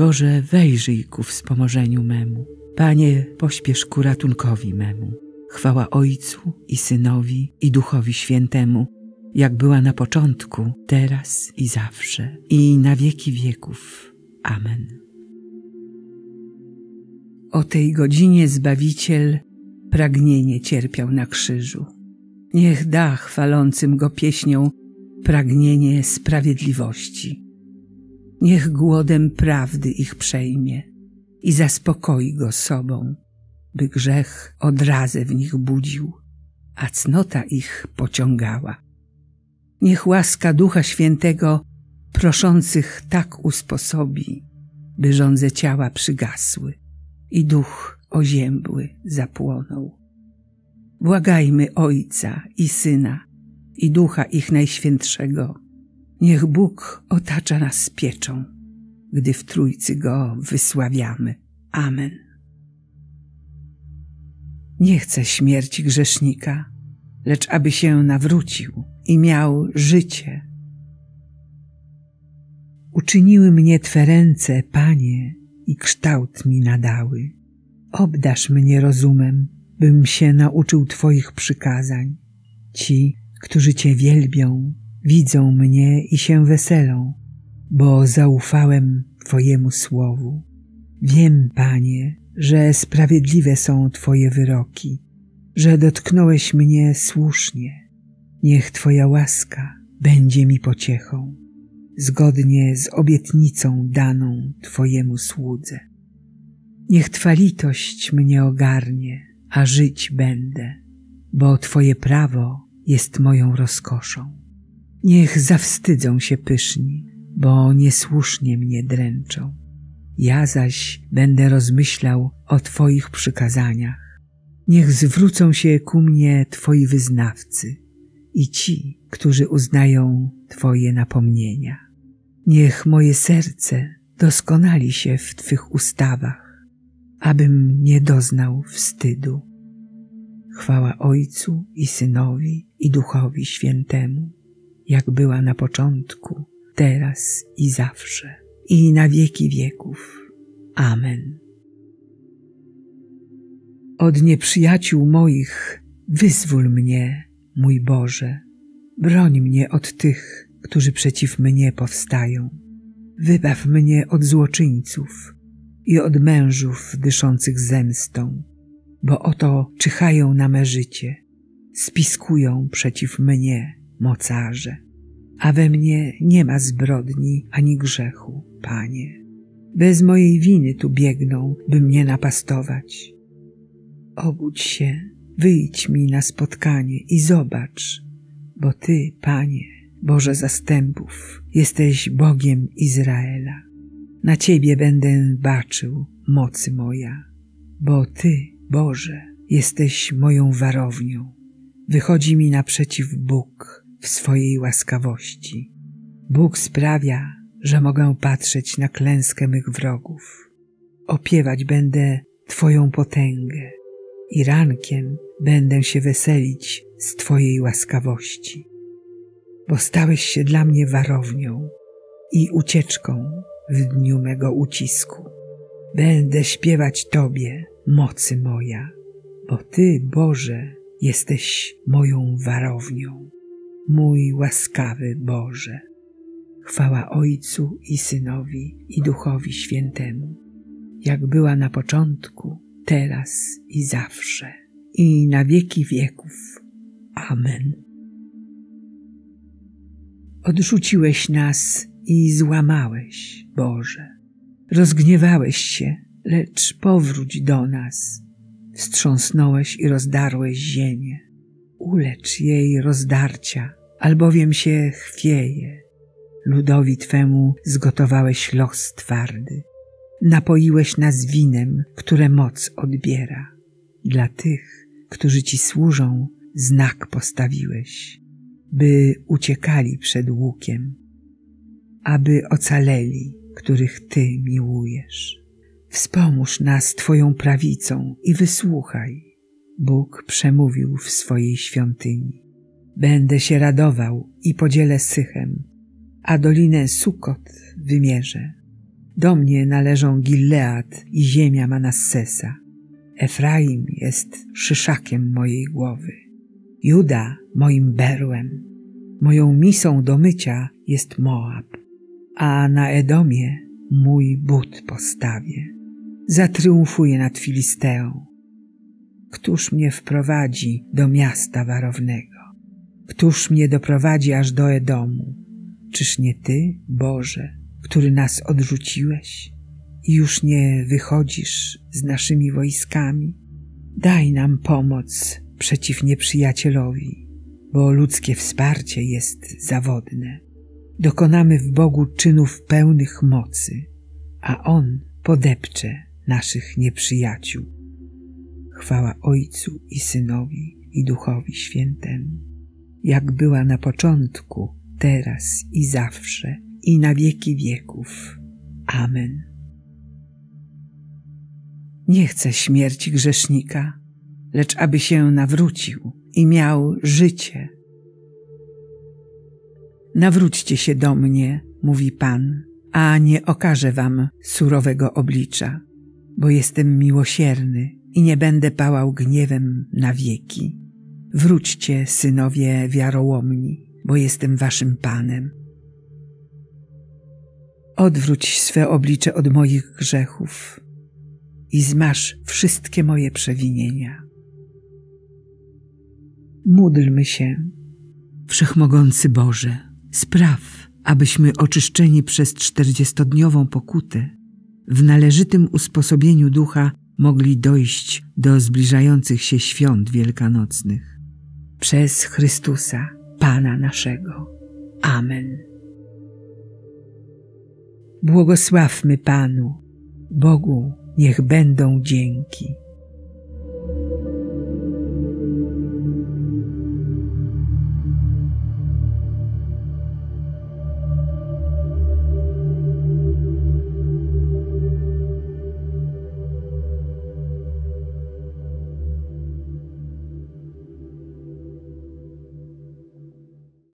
Boże, wejrzyj ku wspomożeniu memu. Panie, pośpiesz ku ratunkowi memu. Chwała Ojcu i Synowi i Duchowi Świętemu, jak była na początku, teraz i zawsze, i na wieki wieków. Amen. O tej godzinie Zbawiciel pragnienie cierpiał na krzyżu. Niech da chwalącym go pieśnią pragnienie sprawiedliwości. Niech głodem prawdy ich przejmie i zaspokoi go sobą, by grzech odrazę w nich budził, a cnota ich pociągała. Niech łaska Ducha Świętego proszących tak usposobi, by żądze ciała przygasły i duch oziębły zapłonął. Błagajmy Ojca i Syna i Ducha ich Najświętszego. Niech Bóg otacza nas pieczą, gdy w Trójcy Go wysławiamy. Amen. Nie chcę śmierci grzesznika, lecz aby się nawrócił i miał życie. Uczyniły mnie Twe ręce, Panie, i kształt mi nadały. Obdasz mnie rozumem, bym się nauczył Twoich przykazań. Ci, którzy Cię wielbią, widzą mnie i się weselą, bo zaufałem Twojemu słowu. Wiem, Panie, że sprawiedliwe są Twoje wyroki, że dotknąłeś mnie słusznie. Niech Twoja łaska będzie mi pociechą, zgodnie z obietnicą daną Twojemu słudze. Niech Twa litość mnie ogarnie, a żyć będę, bo Twoje prawo jest moją rozkoszą. Niech zawstydzą się pyszni, bo niesłusznie mnie dręczą. Ja zaś będę rozmyślał o Twoich przykazaniach. Niech zwrócą się ku mnie Twoi wyznawcy i ci, którzy uznają Twoje napomnienia. Niech moje serce doskonali się w Twych ustawach, abym nie doznał wstydu. Chwała Ojcu i Synowi i Duchowi Świętemu, jak była na początku, teraz i zawsze, i na wieki wieków. Amen. Od nieprzyjaciół moich wyzwól mnie, mój Boże, broń mnie od tych, którzy przeciw mnie powstają. Wybaw mnie od złoczyńców i od mężów dyszących zemstą, bo oto czyhają na me życie, spiskują przeciw mnie mocarze, a we mnie nie ma zbrodni ani grzechu, Panie. Bez mojej winy tu biegną, by mnie napastować. Obudź się, wyjdź mi na spotkanie i zobacz, bo Ty, Panie, Boże zastępów, jesteś Bogiem Izraela. Na Ciebie będę baczył, mocy moja, bo Ty, Boże, jesteś moją warownią. Wychodzi mi naprzeciw Bóg w swojej łaskawości. Bóg sprawia, że mogę patrzeć na klęskę mych wrogów. Opiewać będę Twoją potęgę i rankiem będę się weselić z Twojej łaskawości. Bo stałeś się dla mnie warownią i ucieczką w dniu mego ucisku. Będę śpiewać Tobie, mocy moja, bo Ty, Boże, jesteś moją warownią, mój łaskawy Boże. Chwała Ojcu i Synowi i Duchowi Świętemu, jak była na początku, teraz i zawsze, i na wieki wieków. Amen. Odrzuciłeś nas i złamałeś, Boże. Rozgniewałeś się, lecz powróć do nas. Wstrząsnąłeś i rozdarłeś ziemię. Ulecz jej rozdarcia, albowiem się chwieje. Ludowi Twemu zgotowałeś los twardy. Napoiłeś nas winem, które moc odbiera. Dla tych, którzy Ci służą, znak postawiłeś, by uciekali przed łukiem, aby ocaleli, których Ty miłujesz. Wspomóż nas Twoją prawicą i wysłuchaj. Bóg przemówił w swojej świątyni. Będę się radował i podzielę sychem, a dolinę Sukot wymierzę. Do mnie należą Gilead i ziemia Manassesa. Efraim jest szyszakiem mojej głowy. Juda moim berłem. Moją misą do mycia jest Moab, a na Edomie mój but postawię. Zatriumfuję nad Filisteą. Któż mnie wprowadzi do miasta warownego? Któż mnie doprowadzi aż do Edomu? Czyż nie Ty, Boże, który nas odrzuciłeś i już nie wychodzisz z naszymi wojskami? Daj nam pomoc przeciw nieprzyjacielowi, bo ludzkie wsparcie jest zawodne. Dokonamy w Bogu czynów pełnych mocy, a On podepcze naszych nieprzyjaciół. Chwała Ojcu i Synowi i Duchowi Świętemu, jak była na początku, teraz i zawsze, i na wieki wieków. Amen. Nie chcę śmierci grzesznika, lecz aby się nawrócił i miał życie. Nawróćcie się do mnie, mówi Pan, a nie okażę wam surowego oblicza, bo jestem miłosierny i nie będę pałał gniewem na wieki. Wróćcie, synowie wiarołomni, bo jestem waszym Panem. Odwróć swe oblicze od moich grzechów i zmasz wszystkie moje przewinienia. Módlmy się, Wszechmogący Boże, spraw, abyśmy oczyszczeni przez czterdziestodniową pokutę w należytym usposobieniu ducha mogli dojść do zbliżających się świąt wielkanocnych. Przez Chrystusa, Pana naszego. Amen. Błogosławmy Panu, Bogu niech będą dzięki.